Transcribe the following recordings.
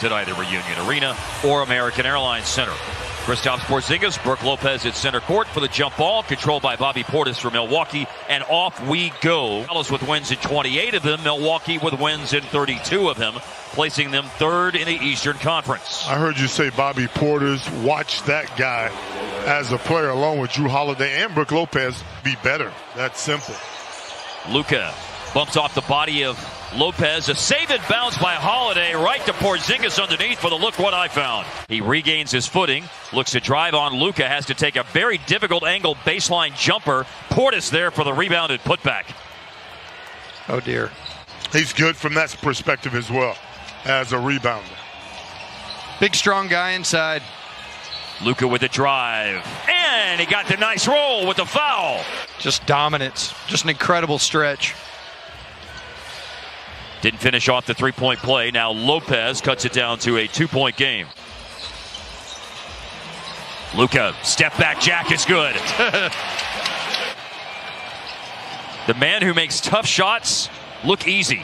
at either Reunion Arena or American Airlines Center. Kristaps Porzingis, Brook Lopez at center court for the jump ball, controlled by Bobby Portis for Milwaukee, and off we go. Dallas with wins in 28 of them, Milwaukee with wins in 32 of them, placing them third in the Eastern Conference. I heard you say Bobby Portis. Watch that guy as a player, along with Jrue Holiday and Brook Lopez, be better. That's simple. Luka bumps off the body of Lopez, a save and bounce by Holiday right to Porzingis underneath for the look what I found. He regains his footing, looks to drive on Luka, has to take a very difficult angle baseline jumper. Portis there for the rebounded putback. Oh dear. He's good from that perspective as well as a rebounder. Big strong guy inside. Luka with the drive. And he got the nice roll with the foul. Just dominance. Just an incredible stretch. Didn't finish off the three point play. Now Lopez cuts it down to a two point game. Luka, step back jack is good. the man who makes tough shots look easy.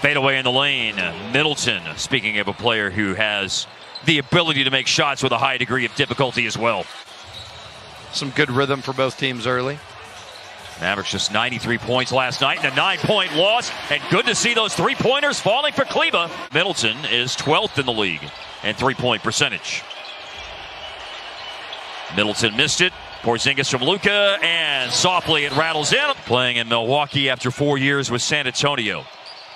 Fade away in the lane. Middleton, speaking of a player who has the ability to make shots with a high degree of difficulty as well. Some good rhythm for both teams early. Mavericks just 93 points last night in a nine point loss. And good to see those three pointers falling for Kleber. Middleton is 12th in the league and three point percentage. Middleton missed it. Porzingis from Luka, and softly it rattles in. Playing in Milwaukee after four years with San Antonio.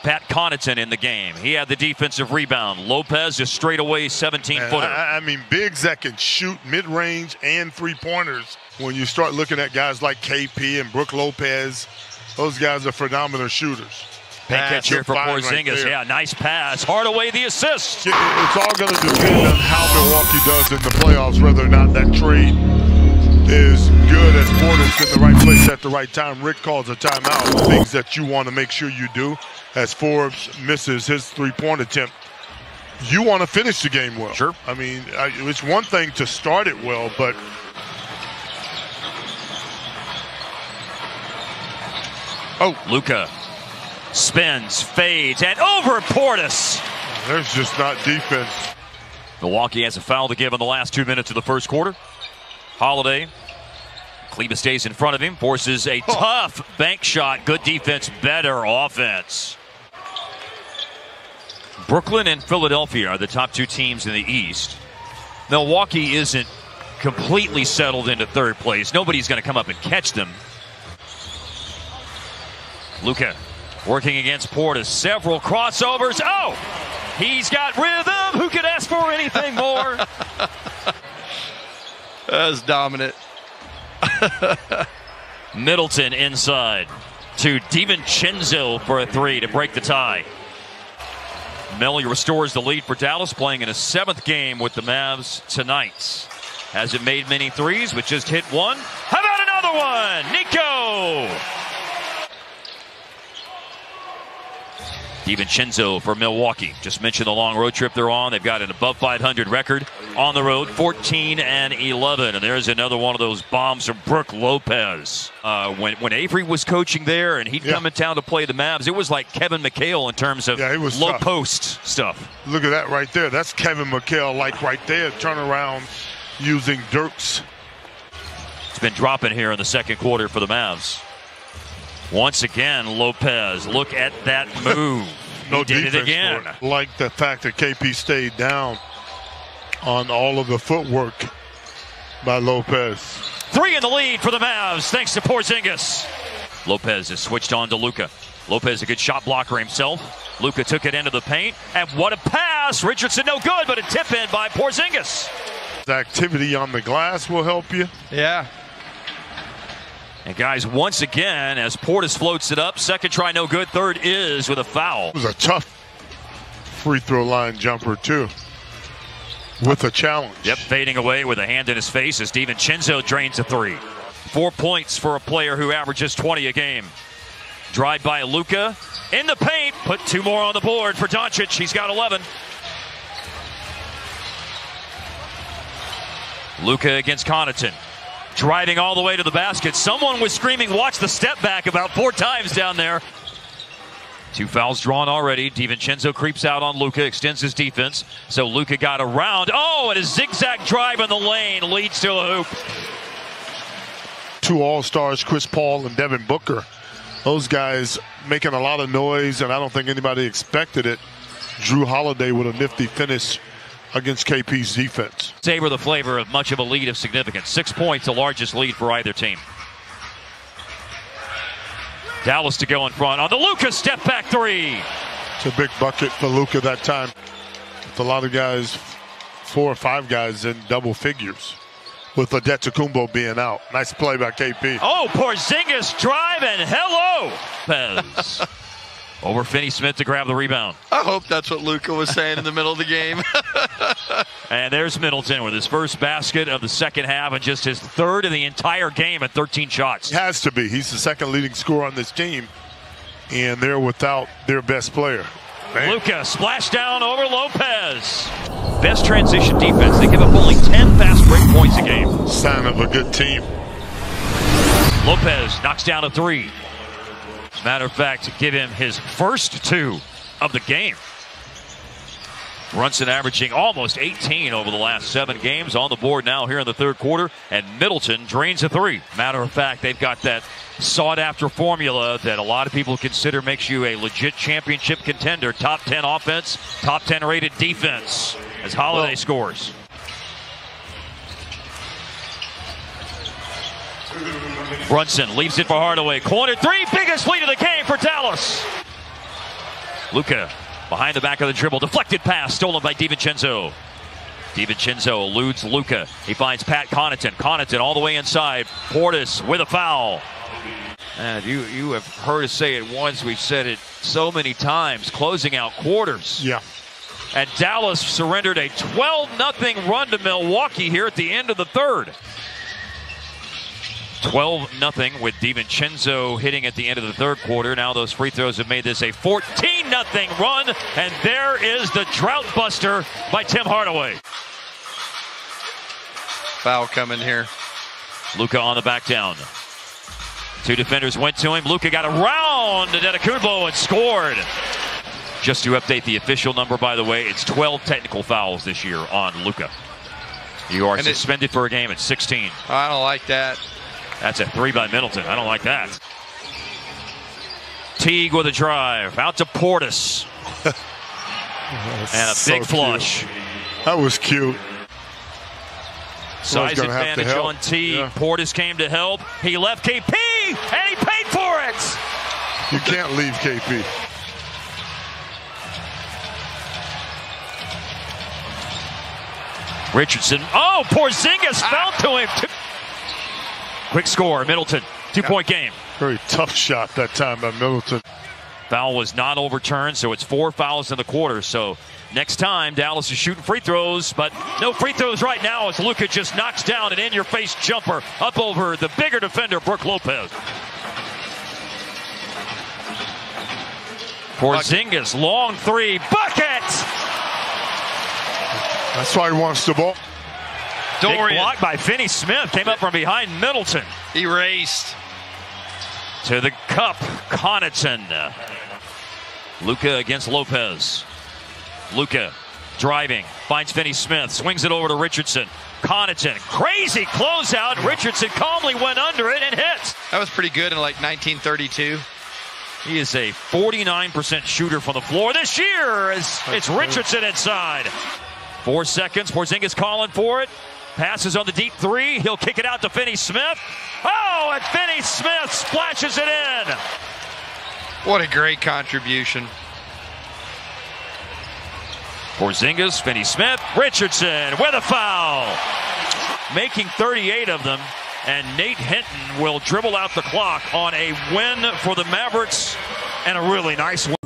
Pat Connaughton in the game. He had the defensive rebound. Lopez just straight away 17 footer. I, I mean, bigs that can shoot mid range and three pointers. When you start looking at guys like KP and Brook Lopez, those guys are phenomenal shooters. Paint catch here for Porzingis. Right yeah, nice pass. Hardaway the assist. It's all going to depend on how Milwaukee does in the playoffs, whether or not that trade is good as Portis in the right place at the right time. Rick calls a timeout. Things that you want to make sure you do as Forbes misses his three-point attempt. You want to finish the game well. Sure. I mean, it's one thing to start it well, but Oh, Luka spins, fades, and over Portis. There's just not defense. Milwaukee has a foul to give in the last two minutes of the first quarter. Holiday. Kleber stays in front of him, forces a oh. tough bank shot. Good defense, better offense. Brooklyn and Philadelphia are the top two teams in the East. Milwaukee isn't completely settled into third place. Nobody's going to come up and catch them. Luka working against Portis. Several crossovers. Oh, he's got rhythm. Who could ask for anything more? That's dominant. Middleton inside to DiVincenzo for a three to break the tie. Melli restores the lead for Dallas, playing in a seventh game with the Mavs tonight. Hasn't made many threes, but just hit one. How about another one? Nico! DiVincenzo for Milwaukee. Just mentioned the long road trip they're on. They've got an above 500 record on the road, 14 and 11. And there's another one of those bombs from Brook Lopez. Uh, when when Avery was coaching there and he'd yeah. come in town to play the Mavs, it was like Kevin McHale in terms of yeah, was low tough. post stuff. Look at that right there. That's Kevin McHale, like right there. Turn around using Dirks. It's been dropping here in the second quarter for the Mavs. Once again, Lopez. Look at that move. No he did it again. Like the fact that KP stayed down on all of the footwork by Lopez. Three in the lead for the Mavs, thanks to Porzingis. Lopez has switched on to Luka. Lopez a good shot blocker himself. Luka took it into the paint, and what a pass! Richardson no good, but a tip in by Porzingis. The activity on the glass will help you. Yeah, and guys, once again, as Portis floats it up, second try no good, third is with a foul. It was a tough free throw line jumper, too, with a challenge. Yep, fading away with a hand in his face as DiVincenzo drains a three. Four points for a player who averages 20 a game. Drive by Luka in the paint, put two more on the board for Doncic. He's got 11. Luka against Connaughton driving all the way to the basket. Someone was screaming, watch the step back about four times down there. Two fouls drawn already. DiVincenzo creeps out on Luka, extends his defense. So Luka got around. Oh, and a zigzag drive in the lane leads to a hoop. Two All Stars, Chris Paul and Devin Booker. Those guys making a lot of noise, and I don't think anybody expected it. Jrue Holiday with a nifty finish against KP's defense. Savor the flavor of much of a lead of significance. Six points, the largest lead for either team. Dallas to go in front on the Luka step back three. It's a big bucket for Luka that time. With a lot of guys, four or five guys in double figures. With Antetokounmpo being out. Nice play by KP. Oh, Porzingis drive and hello, Pez. Over Finney Smith to grab the rebound. I hope that's what Luka was saying in the middle of the game. and there's Middleton with his first basket of the second half and just his third in the entire game at 13 shots. He has to be. He's the second leading scorer on this team, and they're without their best player. Man. Luka splash down over Lopez. Best transition defense. They give up only 10 fast break points a game. Sign of a good team. Lopez knocks down a three. As a matter of fact, to give him his first two of the game. Brunson averaging almost 18 over the last seven games on the board now here in the third quarter, and Middleton drains a three. Matter of fact, they've got that sought after formula that a lot of people consider makes you a legit championship contender. Top 10 offense, top 10 rated defense as Holiday well, scores. Brunson leaves it for Hardaway. Corner three, biggest lead of the game for Dallas. Luka behind the back of the dribble. Deflected pass stolen by DiVincenzo. DiVincenzo eludes Luka. He finds Pat Connaughton. Connaughton all the way inside. Portis with a foul. And you you have heard us say it once. We've said it so many times. Closing out quarters. Yeah. And Dallas surrendered a 12 0 run to Milwaukee here at the end of the third. 12 0 with DiVincenzo hitting at the end of the third quarter. Now those free throws have made this a 14 0 run, and there is the drought buster by Tim Hardaway. Foul coming here. Luka on the back down. Two defenders went to him. Luka got around Antetokounmpo and scored. Just to update the official number, by the way, it's 12 technical fouls this year on Luka. You are and suspended it, for a game at 16. I don't like that. That's a three by Middleton. I don't like that. Teague with a drive. Out to Portis. and a so big flush. Cute. That was cute. Size advantage on Teague. Yeah. Portis came to help. He left KP, and he paid for it. You can't leave KP. Richardson. Oh, Porzingis ah. fell to him. Quick score, Middleton. Two point game. Very tough shot that time by Middleton. Foul was not overturned, so it's four fouls in the quarter. So next time, Dallas is shooting free throws, but no free throws right now as Luka just knocks down an in your face jumper up over the bigger defender, Brook Lopez. Porzingis, long three, bucket! That's why he wants the ball. Dorian. Big block by Finney Smith. Came up from behind Middleton. Erased. To the cup, Connaughton. Luka against Lopez. Luka driving, finds Finney Smith, swings it over to Richardson. Connaughton, crazy closeout. Richardson calmly went under it and hits. That was pretty good in like 1932. He is a 49% shooter from the floor this year. As it's Richardson inside. Four seconds. Porzingis calling for it. Passes on the deep three. He'll kick it out to Finney Smith. Oh, and Finney Smith splashes it in. What a great contribution. Porzingis, Finney Smith, Richardson with a foul. Making 38 of them. And Nate Hinton will dribble out the clock on a win for the Mavericks and a really nice win.